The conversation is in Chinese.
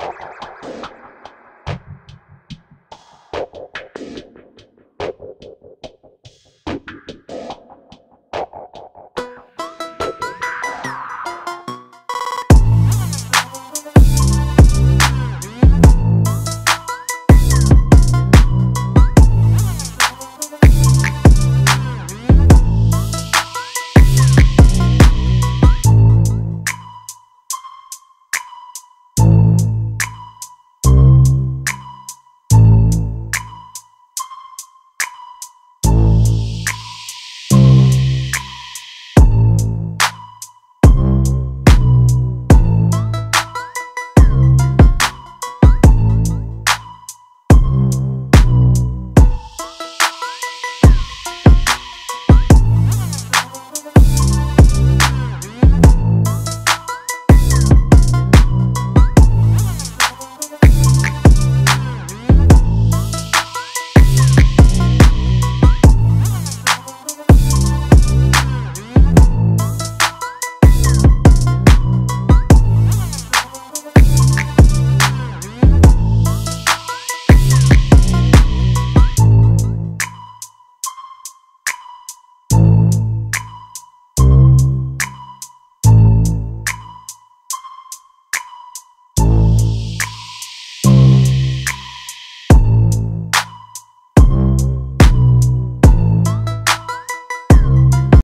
you